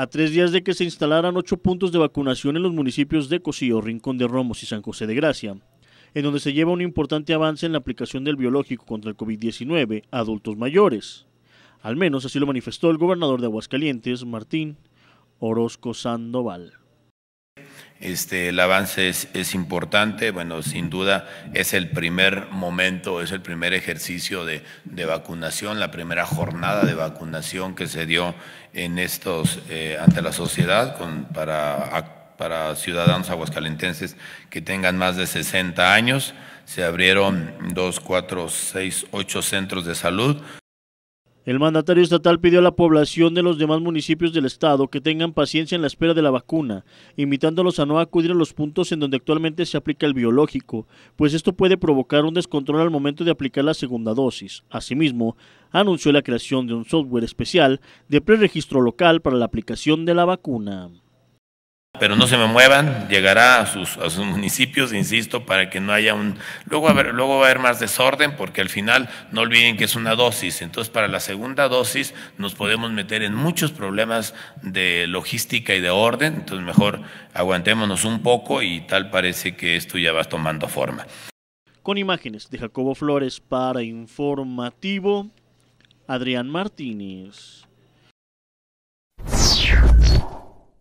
A tres días de que se instalaran ocho puntos de vacunación en los municipios de Cocío, Rincón de Romos y San José de Gracia, en donde se lleva un importante avance en la aplicación del biológico contra el COVID-19 a adultos mayores. Al menos así lo manifestó el gobernador de Aguascalientes, Martín Orozco Sandoval. Este, el avance es, es, importante, bueno, sin duda es el primer momento, es el primer ejercicio de, de vacunación, la primera jornada de vacunación que se dio en estos, eh, ante la sociedad con, para, para ciudadanos aguascalentenses que tengan más de 60 años. Se abrieron dos, cuatro, seis, ocho centros de salud. El mandatario estatal pidió a la población de los demás municipios del estado que tengan paciencia en la espera de la vacuna, invitándolos a no acudir a los puntos en donde actualmente se aplica el biológico, pues esto puede provocar un descontrol al momento de aplicar la segunda dosis. Asimismo, anunció la creación de un software especial de preregistro local para la aplicación de la vacuna pero no se me muevan, llegará a sus, a sus municipios, insisto, para que no haya un... Luego, luego va a haber más desorden porque al final no olviden que es una dosis, entonces para la segunda dosis nos podemos meter en muchos problemas de logística y de orden, entonces mejor aguantémonos un poco y tal parece que esto ya va tomando forma. Con imágenes de Jacobo Flores para Informativo, Adrián Martínez.